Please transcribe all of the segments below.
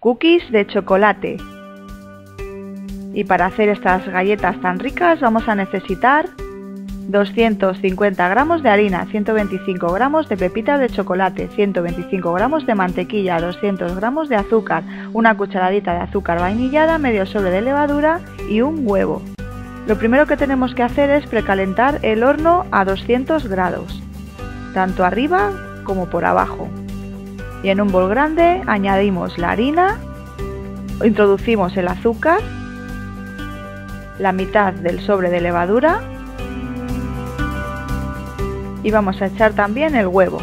cookies de chocolate. Y para hacer estas galletas tan ricas vamos a necesitar 250 gramos de harina, 125 gramos de pepitas de chocolate, 125 gramos de mantequilla, 200 gramos de azúcar, una cucharadita de azúcar vainillada, medio sobre de levadura y un huevo. Lo primero que tenemos que hacer es precalentar el horno a 200 grados, tanto arriba como por abajo. Y en un bol grande añadimos la harina, introducimos el azúcar, la mitad del sobre de levadura y vamos a echar también el huevo.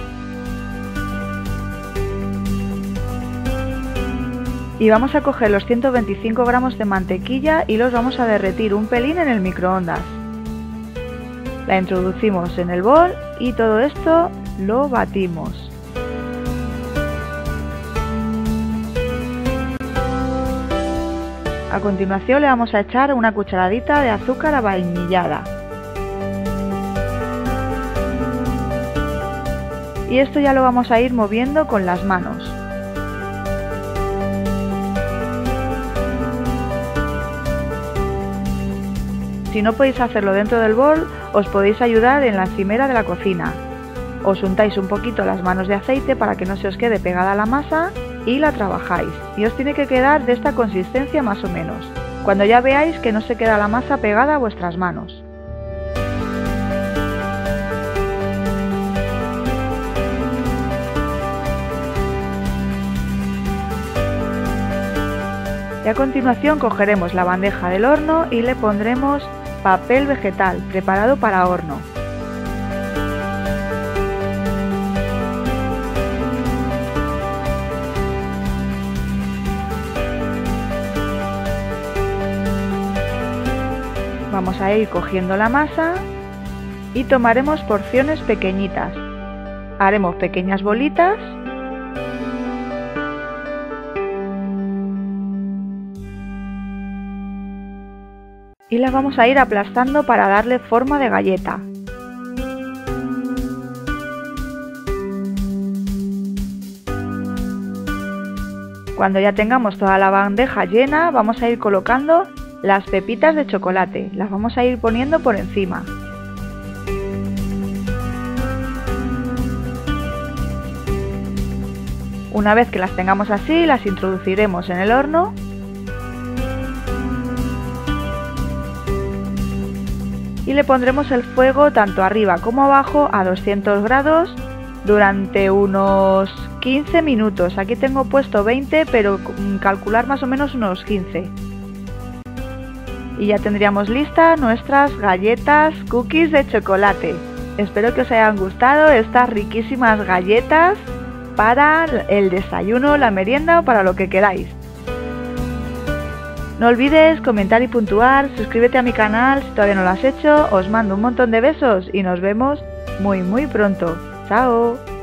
Y vamos a coger los 125 gramos de mantequilla y los vamos a derretir un pelín en el microondas. La introducimos en el bol y todo esto lo batimos. A continuación le vamos a echar una cucharadita de azúcar vainillada. Y esto ya lo vamos a ir moviendo con las manos. Si no podéis hacerlo dentro del bol, os podéis ayudar en la encimera de la cocina. Os untáis un poquito las manos de aceite para que no se os quede pegada la masa y la trabajáis. Y os tiene que quedar de esta consistencia más o menos, cuando ya veáis que no se queda la masa pegada a vuestras manos. Y a continuación cogeremos la bandeja del horno y le pondremos papel vegetal preparado para horno. Vamos a ir cogiendo la masa y tomaremos porciones pequeñitas. Haremos pequeñas bolitas y las vamos a ir aplastando para darle forma de galleta. Cuando ya tengamos toda la bandeja llena, vamos a ir colocando las pepitas de chocolate. Las vamos a ir poniendo por encima. Una vez que las tengamos así, las introduciremos en el horno y le pondremos el fuego tanto arriba como abajo a 200 grados durante unos 15 minutos. Aquí tengo puesto 20, pero calcular más o menos unos 15. Y ya tendríamos listas nuestras galletas cookies de chocolate. Espero que os hayan gustado estas riquísimas galletas para el desayuno, la merienda o para lo que queráis. No olvides comentar y puntuar, suscríbete a mi canal si todavía no lo has hecho, os mando un montón de besos y nos vemos muy muy pronto. ¡Chao!